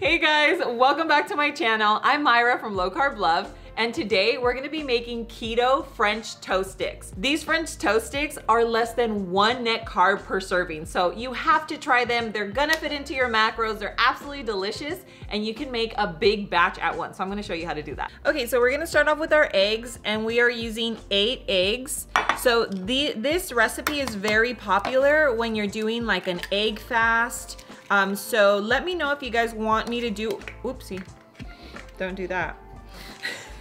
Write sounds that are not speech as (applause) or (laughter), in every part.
Hey guys, welcome back to my channel. I'm Mayra from Low Carb Love. And today we're gonna be making keto French toast sticks. These French toast sticks are less than one net carb per serving. So you have to try them. They're gonna fit into your macros. They're absolutely delicious and you can make a big batch at once. So I'm gonna show you how to do that. Okay, so we're gonna start off with our eggs and we are using eight eggs. So the, this recipe is very popular when you're doing like an egg fast. Um, so let me know if you guys want me to do, oopsie, don't do that.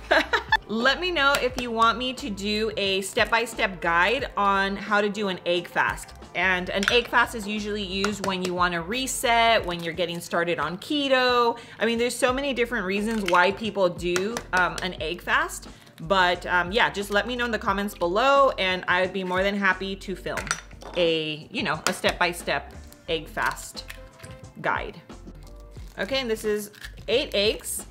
(laughs) Let me know if you want me to do a step-by-step -step guide on how to do an egg fast. And an egg fast is usually used when you wanna reset, when you're getting started on keto. I mean, there's so many different reasons why people do um, an egg fast. But um, yeah, just let me know in the comments below and I'd be more than happy to film a, you know, a step-by-step -step egg fast guide. Okay, and this is eight eggs,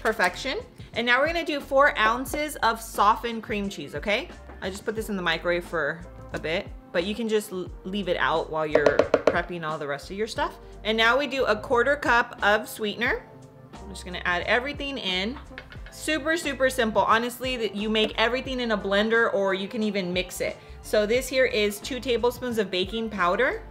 perfection. And now we're gonna do four ounces of softened cream cheese, okay? I just put this in the microwave for a bit, but you can just leave it out while you're prepping all the rest of your stuff. And now we do a quarter cup of sweetener. I'm just gonna add everything in. Super, super simple. Honestly, that you make everything in a blender or you can even mix it. So this here is two tablespoons of baking powder.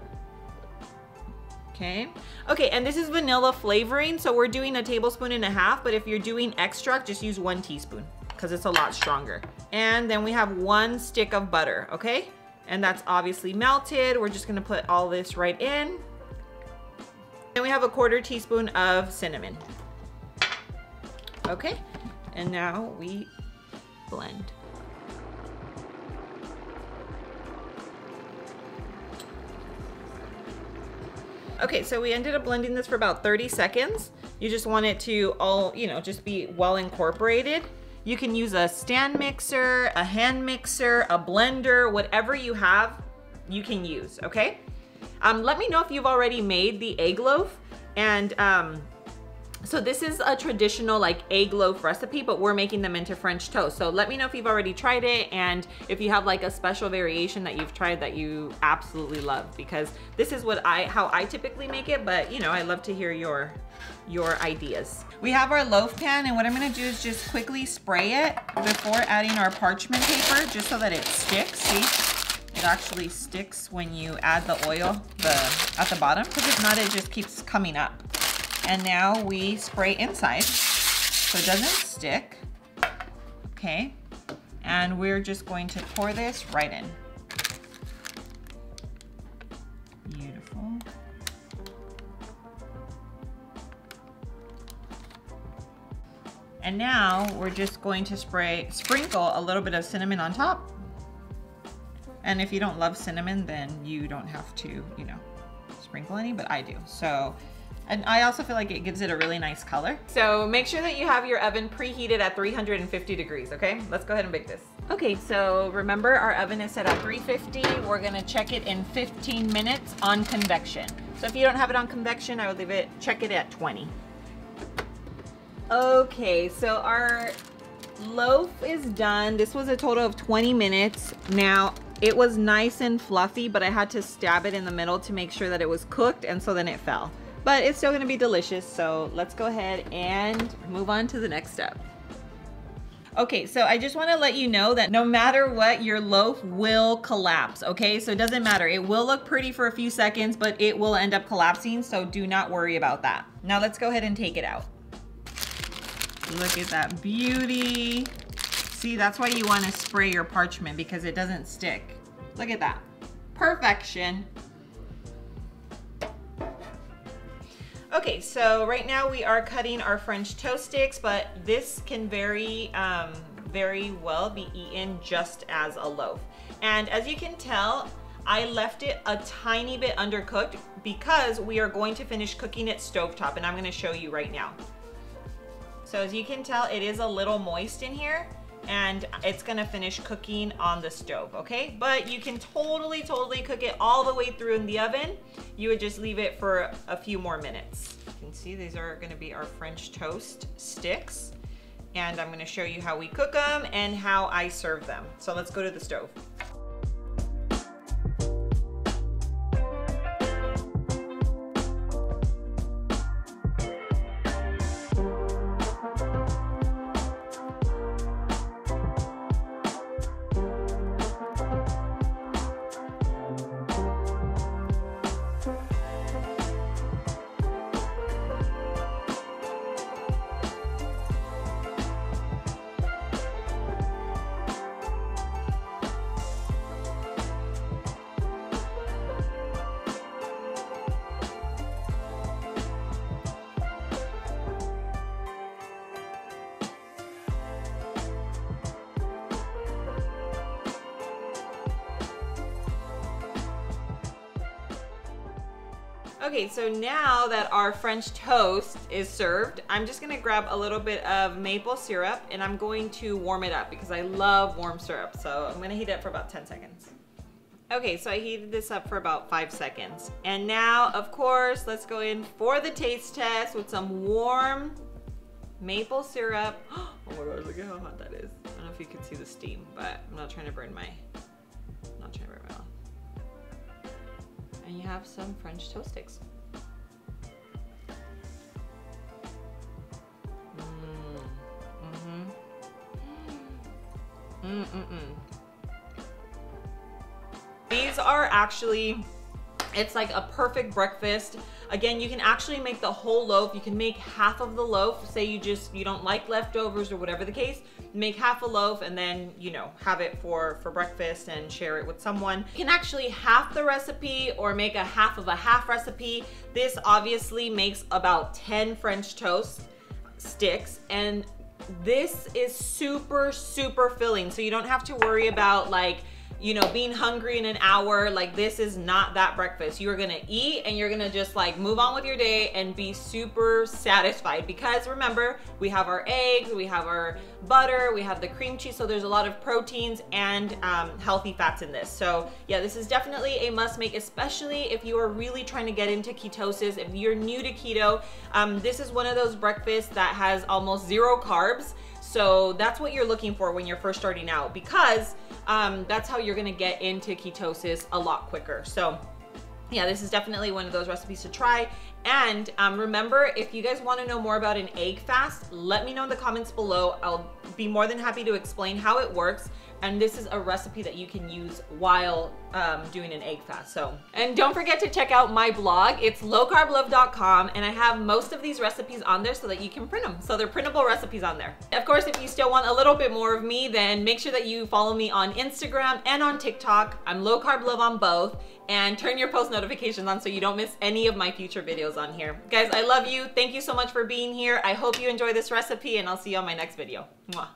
Okay. Okay, and this is vanilla flavoring, so we're doing a tablespoon and a half, but if you're doing extract, just use one teaspoon because it's a lot stronger. And then we have one stick of butter, okay? And that's obviously melted. We're just gonna put all this right in. Then we have a quarter teaspoon of cinnamon. Okay, and now we blend. Okay, so we ended up blending this for about 30 seconds. You just want it to all, you know, just be well incorporated. You can use a stand mixer, a hand mixer, a blender, whatever you have, you can use, okay? Um, let me know if you've already made the egg loaf and um, so this is a traditional like egg loaf recipe, but we're making them into French toast. So let me know if you've already tried it and if you have like a special variation that you've tried that you absolutely love because this is what I, how I typically make it, but you know, I love to hear your, your ideas. We have our loaf pan and what I'm gonna do is just quickly spray it before adding our parchment paper just so that it sticks, see? It actually sticks when you add the oil the, at the bottom because if not, it just keeps coming up. And now we spray inside so it doesn't stick. Okay. And we're just going to pour this right in. Beautiful. And now we're just going to spray, sprinkle a little bit of cinnamon on top. And if you don't love cinnamon, then you don't have to, you know, sprinkle any, but I do. So and I also feel like it gives it a really nice color. So make sure that you have your oven preheated at 350 degrees, okay? Let's go ahead and bake this. Okay, so remember our oven is set at 350. We're gonna check it in 15 minutes on convection. So if you don't have it on convection, I would leave it, check it at 20. Okay, so our loaf is done. This was a total of 20 minutes. Now, it was nice and fluffy, but I had to stab it in the middle to make sure that it was cooked, and so then it fell but it's still gonna be delicious. So let's go ahead and move on to the next step. Okay, so I just wanna let you know that no matter what, your loaf will collapse, okay? So it doesn't matter. It will look pretty for a few seconds, but it will end up collapsing, so do not worry about that. Now let's go ahead and take it out. Look at that beauty. See, that's why you wanna spray your parchment because it doesn't stick. Look at that. Perfection. Okay, so right now we are cutting our French toast sticks, but this can very, um, very well be eaten just as a loaf. And as you can tell, I left it a tiny bit undercooked because we are going to finish cooking it stovetop and I'm gonna show you right now. So as you can tell, it is a little moist in here and it's gonna finish cooking on the stove, okay? But you can totally, totally cook it all the way through in the oven. You would just leave it for a few more minutes. You can see these are gonna be our French toast sticks. And I'm gonna show you how we cook them and how I serve them. So let's go to the stove. Okay, so now that our French toast is served, I'm just gonna grab a little bit of maple syrup and I'm going to warm it up because I love warm syrup. So I'm gonna heat it up for about 10 seconds. Okay, so I heated this up for about five seconds. And now, of course, let's go in for the taste test with some warm maple syrup. (gasps) Oh my gosh, look at how hot that is. I don't know if you can see the steam, but I'm not trying to burn my, I'm not trying to burn my mouth. And you have some French toast sticks. Mm, mm-hmm. Mm-mm-mm. These are actually, it's like a perfect breakfast Again, you can actually make the whole loaf. You can make half of the loaf. Say you just, you don't like leftovers or whatever the case, make half a loaf and then, you know, have it for, for breakfast and share it with someone. You can actually half the recipe or make a half of a half recipe. This obviously makes about 10 French toast sticks and this is super, super filling. So you don't have to worry about like, you know, being hungry in an hour. Like this is not that breakfast. You're gonna eat and you're gonna just like move on with your day and be super satisfied because remember, we have our eggs, we have our butter, we have the cream cheese. So there's a lot of proteins and um, healthy fats in this. So yeah, this is definitely a must make, especially if you are really trying to get into ketosis. If you're new to keto, um, this is one of those breakfasts that has almost zero carbs. So that's what you're looking for when you're first starting out because um, that's how you're gonna get into ketosis a lot quicker. So yeah, this is definitely one of those recipes to try. And um, remember, if you guys wanna know more about an egg fast, let me know in the comments below. I'll be more than happy to explain how it works and this is a recipe that you can use while um, doing an egg fast. So, and don't forget to check out my blog. It's lowcarblove.com and I have most of these recipes on there so that you can print them. So they're printable recipes on there. Of course, if you still want a little bit more of me, then make sure that you follow me on Instagram and on TikTok. I'm low carb love on both and turn your post notifications on so you don't miss any of my future videos on here. Guys, I love you. Thank you so much for being here. I hope you enjoy this recipe and I'll see you on my next video. Mwah.